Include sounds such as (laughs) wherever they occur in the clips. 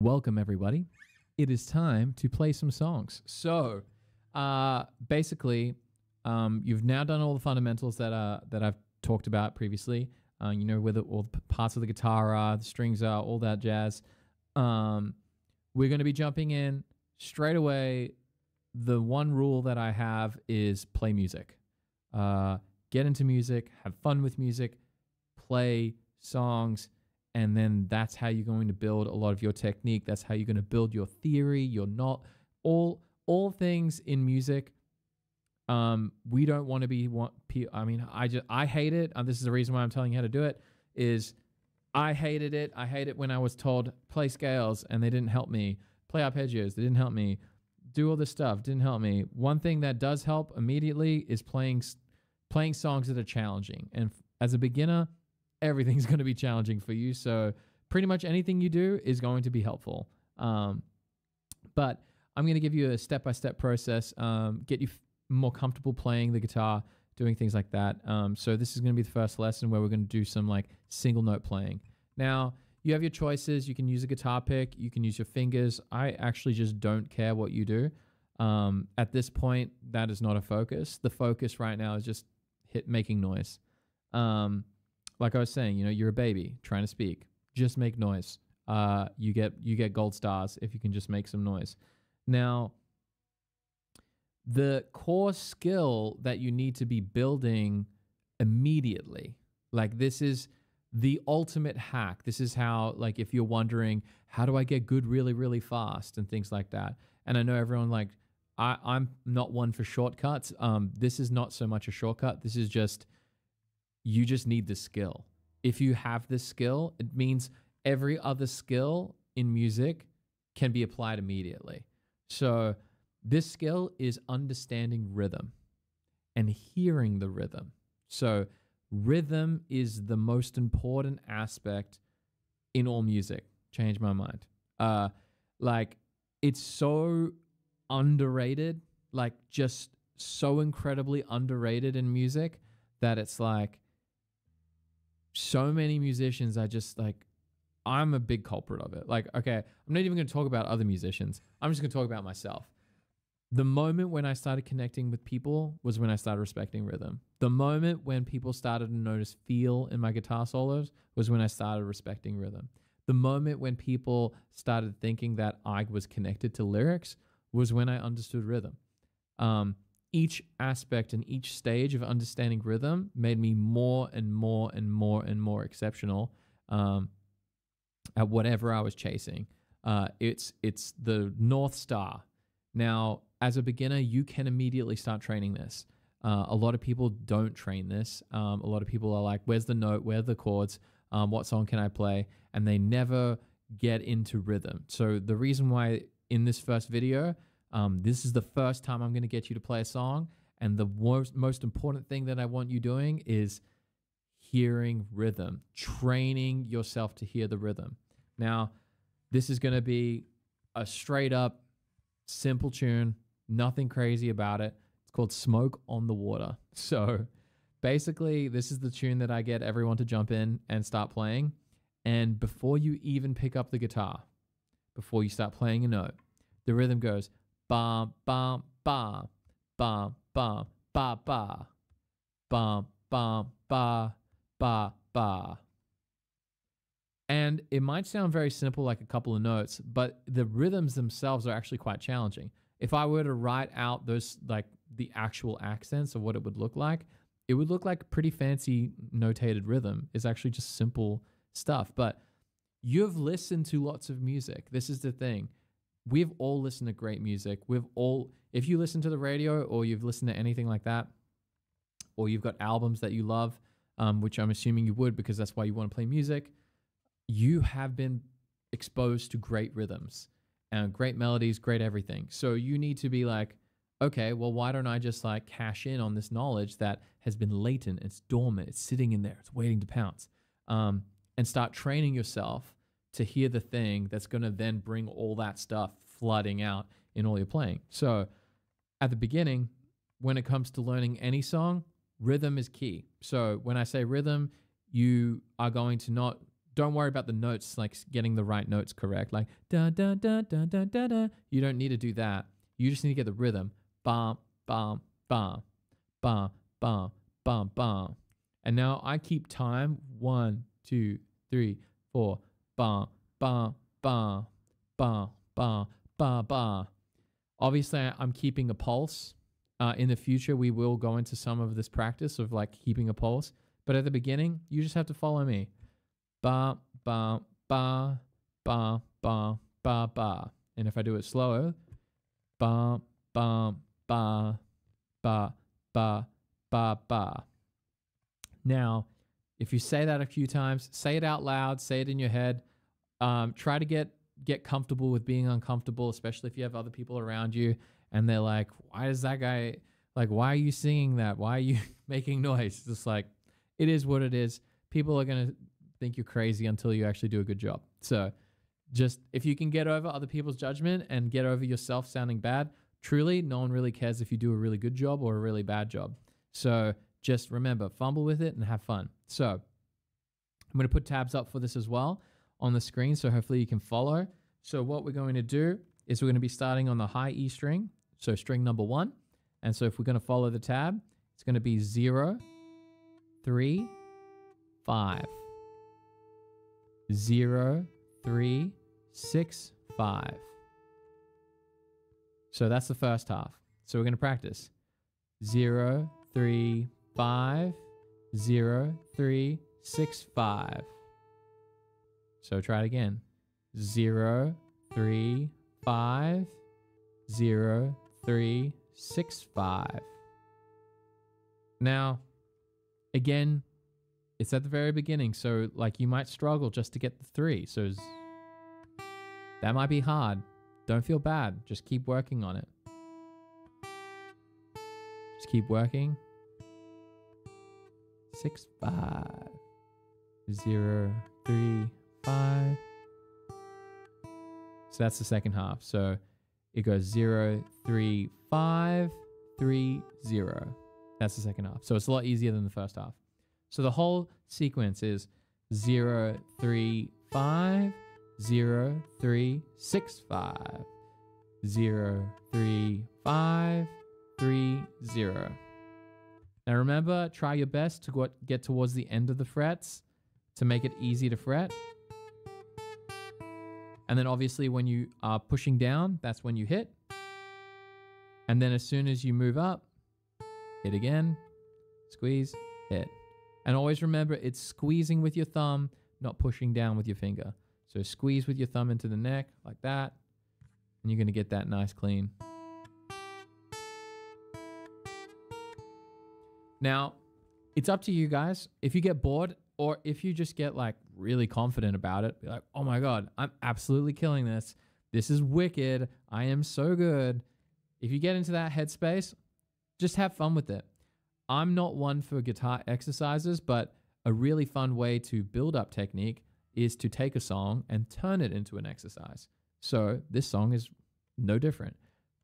Welcome, everybody. It is time to play some songs. So, uh, basically, um, you've now done all the fundamentals that uh, that I've talked about previously. Uh, you know where the, all the parts of the guitar are, the strings are, all that jazz. Um, we're going to be jumping in straight away. The one rule that I have is play music. Uh, get into music, have fun with music, play songs, and then that's how you're going to build a lot of your technique. That's how you're going to build your theory. You're not all all things in music. Um, we don't want to be want. I mean, I just I hate it. And this is the reason why I'm telling you how to do it. Is I hated it. I hate it when I was told play scales and they didn't help me. Play arpeggios, they didn't help me. Do all this stuff didn't help me. One thing that does help immediately is playing playing songs that are challenging. And as a beginner, everything's (laughs) going to be challenging for you. So pretty much anything you do is going to be helpful. Um, but I'm going to give you a step by step process, um, get you f- more comfortable playing the guitar, doing things like that. Um, so this is going to be the first lesson where we're going to do some like single note playing. Now you have your choices. You can use a guitar pick. You can use your fingers. I actually just don't care what you do. Um, at this point, that is not a focus. The focus right now is just hit making noise. Um, like I was saying, you know, you're a baby trying to speak. Just make noise. Uh, you get you get gold stars if you can just make some noise. Now, the core skill that you need to be building immediately, like this is the ultimate hack. This is how, like, if you're wondering, how do I get good really, really fast and things like that. And I know everyone like I, I'm not one for shortcuts. Um, this is not so much a shortcut. This is just you just need the skill. If you have this skill, it means every other skill in music can be applied immediately. So, this skill is understanding rhythm and hearing the rhythm. So, rhythm is the most important aspect in all music. Change my mind. Uh, like, it's so underrated, like, just so incredibly underrated in music that it's like so many musicians are just like I'm a big culprit of it. Like, okay, I'm not even going to talk about other musicians. I'm just going to talk about myself. The moment when I started connecting with people was when I started respecting rhythm. The moment when people started to notice feel in my guitar solos was when I started respecting rhythm. The moment when people started thinking that I was connected to lyrics was when I understood rhythm. Um, each aspect and each stage of understanding rhythm made me more and more and more and more exceptional um, at whatever I was chasing. Uh, it's it's the north star. Now, as a beginner, you can immediately start training this. Uh, a lot of people don't train this. Um, a lot of people are like, "Where's the note? Where are the chords? Um, what song can I play?" And they never get into rhythm. So the reason why in this first video um, this is the first time I'm going to get you to play a song. And the most, most important thing that I want you doing is hearing rhythm, training yourself to hear the rhythm. Now, this is going to be a straight up simple tune, nothing crazy about it. It's called Smoke on the Water. (laughs) So basically, this is the tune that I get everyone to jump in and start playing. And before you even pick up the guitar, before you start playing a note, the rhythm goes Bum, bum, bum, bum, bum, ba, ba. Bum, bum, ba, ba, ba. And it might sound very simple, like a couple of notes, but the rhythms themselves are actually quite challenging. If I were to write out those, like the actual accents of what it would look like, it would look like pretty fancy notated rhythm. It's actually just simple stuff. But you've listened to lots of music. This is the thing we've all listened to great music. We've all, if you listen to the radio or you've listened to anything like that, or you've got albums that you love, um, which I'm assuming you would because that's why you want to play music, you have been exposed to great rhythms and great melodies, great everything. So you need to be like, okay, well, why don't I just like cash in on this knowledge that has been latent, it's dormant, it's sitting in there, it's waiting to pounce, um, and start training yourself to hear the thing that's going to then bring all that stuff flooding out in all your playing. So at the beginning, when it comes to learning any song, rhythm is key. So when I say rhythm, you are going to not don't worry about the notes, like getting the right notes correct. Like da da da da da da da. You don't need to do that. You just need to get the rhythm. Bum bum bum bum bum bum bum. And now I keep time. One, two, three, four. Bum bum bum bum bum bum bum. Obviously, I'm keeping a pulse. Uh, in the future, we will go into some of this practice of like keeping a pulse. But at the beginning, you just have to follow me ba ba ba ba ba ba ba. And if I do it slower, ba ba ba ba ba ba ba. Now, if you say that a few times, say it out loud, say it in your head. Um, try to get get comfortable with being uncomfortable, especially if you have other people around you and they're like, "Why is that guy like? Why are you singing that? Why are you (laughs) making noise?" It's just like it is what it is. People are gonna think you're crazy until you actually do a good job. So just if you can get over other people's judgment and get over yourself sounding bad, truly no one really cares if you do a really good job or a really bad job. So just remember, fumble with it and have fun. So I'm going to put tabs up for this as well on the screen. So hopefully you can follow. So what we're going to do is we're going to be starting on the high E string. So string number one. And so if we're going to follow the tab, it's going to be zero, three, five zero, three, six, five. So that's the first half. So we're going to practice zero, three, five, zero, three, six, five. So try it again. Zero, three, five, zero, three, six, five. Now, again, it's at the very beginning, so like you might struggle just to get the three. So that might be hard. Don't feel bad. Just keep working on it. Just keep working. Six, five, zero, three, five. So that's the second half. So it goes zero, three, five, three, zero. That's the second half. So it's a lot easier than the first half. So the whole sequence is 0, 3, 5, 0, 3, 6, 5, 0, 3, 5, 3, 0. Now remember, try your best to get towards the end of the frets to make it easy to fret. And then obviously when you are pushing down, that's when you hit. And then as soon as you move up, hit again, squeeze, hit. And always remember it's squeezing with your thumb, not pushing down with your finger. So squeeze with your thumb into the neck like that, and you're to get that nice clean. Now, it's up to you guys. If you get bored or if you just get like really confident about it, be like, oh my God, I'm absolutely killing this. This is wicked. I am so good. If you get into that headspace, just have fun with it. I'm not one for guitar exercises, but a really fun way to build up technique is to take a song and turn it into an exercise. So this song is no different.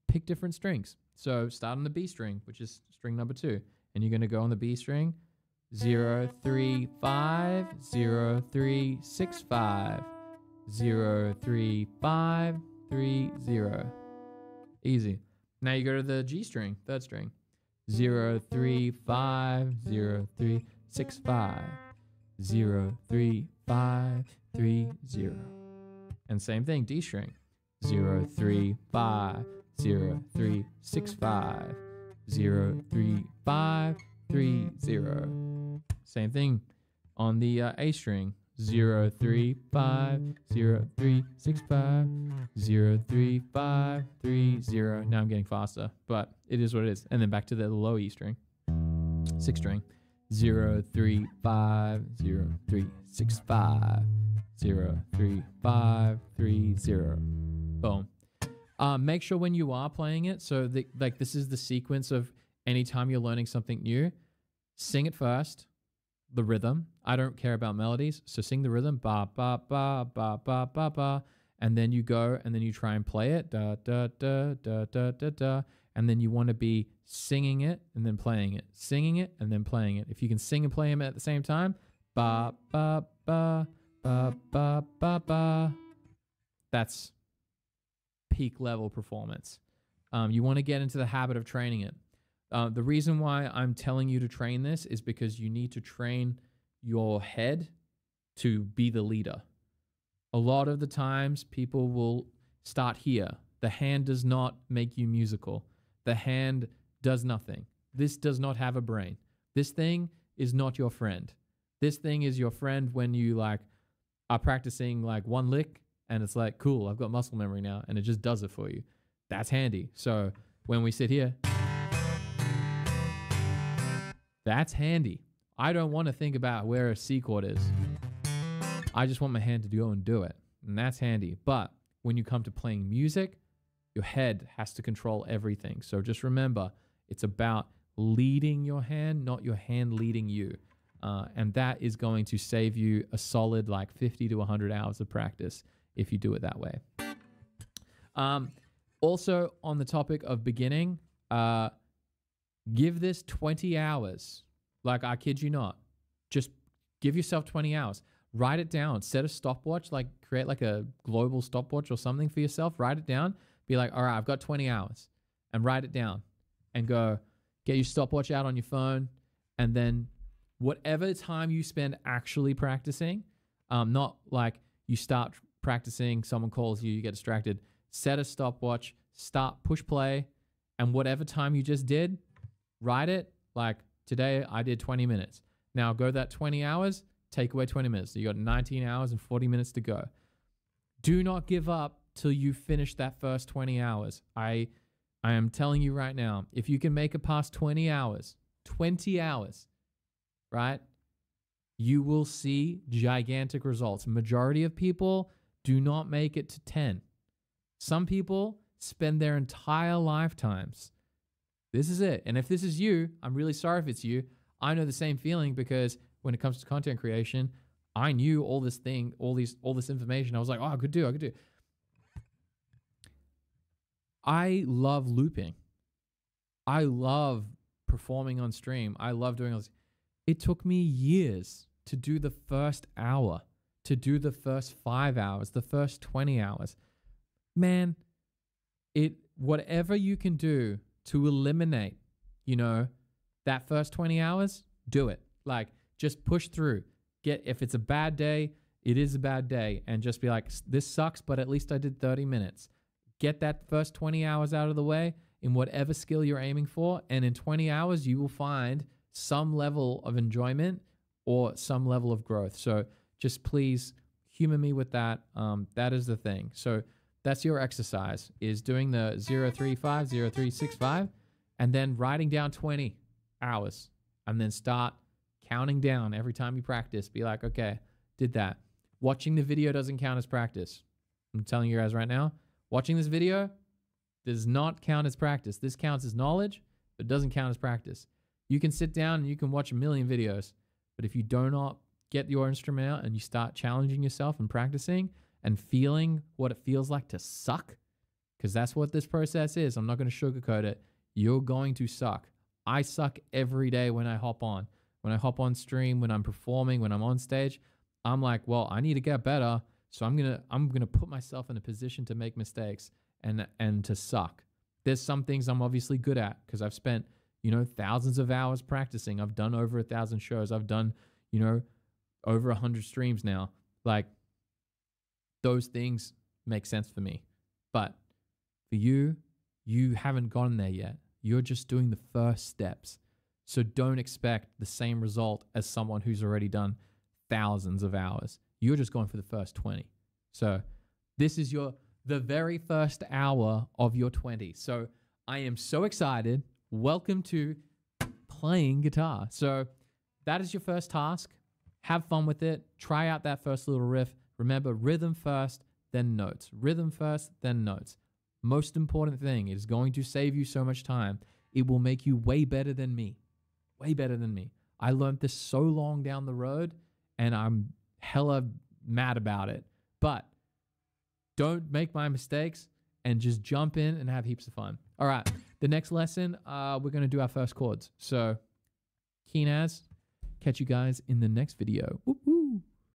Pick different strings. So start on the B string, which is string number two, and you're going to go on the B string zero three five zero three six five zero three five three zero. Easy. Now you go to the G string, third string zero three five zero three six five zero three five three zero. And same thing, D string. Zero three five zero three six five zero three five three zero. Same thing on the uh, A string zero three five zero three six five zero three five three zero. Now I'm getting faster, but it is what it is. And then back to the low E string, six string zero three five zero three six five zero three five three zero. Boom. Um, make sure when you are playing it, so the, like this is the sequence of anytime you're learning something new, sing it first the rhythm. I don't care about melodies. So sing the rhythm, ba ba ba ba ba ba ba, and then you go and then you try and play it, da da da da da da da, and then you want to be singing it and then playing it, singing it and then playing it. If you can sing and play them at the same time, ba ba ba ba ba ba ba. That's peak level performance. Um, you want to get into the habit of training it. Uh, the reason why I'm telling you to train this is because you need to train your head to be the leader. A lot of the times, people will start here. The hand does not make you musical. The hand does nothing. This does not have a brain. This thing is not your friend. This thing is your friend when you like are practicing like one lick and it's like, cool, I've got muscle memory now and it just does it for you. That's handy. So when we sit here, that's handy. I don't want to think about where a C chord is. I just want my hand to go and do it. And that's handy. But when you come to playing music, your head has to control everything. So just remember, it's about leading your hand, not your hand leading you. Uh, and that is going to save you a solid like 50 to 100 hours of practice if you do it that way. Um, also, on the topic of beginning, uh, give this 20 hours. Like, I kid you not. Just give yourself 20 hours. Write it down. Set a stopwatch, like create like a global stopwatch or something for yourself. Write it down. Be like, all right, I've got 20 hours and write it down and go get your stopwatch out on your phone. And then whatever time you spend actually practicing, um, not like you start practicing, someone calls you, you get distracted, set a stopwatch, start, push play, and whatever time you just did, write it. Like today, I did 20 minutes. Now go that 20 hours, take away 20 minutes. So you got 19 hours and 40 minutes to go. Do not give up till you finish that first 20 hours. I I am telling you right now, if you can make it past 20 hours, 20 hours, right? You will see gigantic results. Majority of people do not make it to 10. Some people spend their entire lifetimes. This is it. And if this is you, I'm really sorry if it's you. I know the same feeling because when it comes to content creation, I knew all this thing, all these, all this information. I was like, oh, I could do, I could do. I love looping. I love performing on stream. I love doing all this. It took me years to do the first hour, to do the first five hours, the first 20 hours. Man, it whatever you can do to eliminate, you know, that first 20 hours, do it. Like just push through. Get if it's a bad day, it is a bad day and just be like this sucks, but at least I did 30 minutes get that first 20 hours out of the way in whatever skill you're aiming for. And in 20 hours, you will find some level of enjoyment or some level of growth. So just please humor me with that. Um, that is the thing. So that's your exercise is doing the 035, 0365, and then writing down 20 hours and then start counting down every time you practice. Be like, okay, did that. Watching the video doesn't count as practice. I'm telling you guys right now, Watching this video does not count as practice. This counts as knowledge, but doesn't count as practice. You can sit down and you can watch a million videos, but if you do not get your instrument out and you start challenging yourself and practicing and feeling what it feels like to suck, because that's what this process is. I'm not going to sugarcoat it. You're going to suck. I suck every day when I hop on. When I hop on stream, when I'm performing, when I'm on stage, I'm like, well, I need to get better. So I'm gonna I'm gonna put myself in a position to make mistakes and and to suck. There's some things I'm obviously good at because I've spent you know thousands of hours practicing. I've done over a thousand shows. I've done you know over a hundred streams now. Like those things make sense for me, but for you, you haven't gotten there yet. You're just doing the first steps. So don't expect the same result as someone who's already done thousands of hours. You're just going for the first 20. So this is your the very first hour of your 20. So I am so excited. Welcome to playing guitar. So that is your first task. Have fun with it. Try out that first little riff. Remember, rhythm first, then notes. Rhythm first, then notes. Most important thing, it is going to save you so much time. It will make you way better than me. Way better than me. I learned this so long down the road, and I'm hella mad about it. But don't make my mistakes and just jump in and have heaps of fun. All right. The next lesson, uh, we're going to do our first chords. So, keen as. Catch you guys in the next video. Whoop, whoop.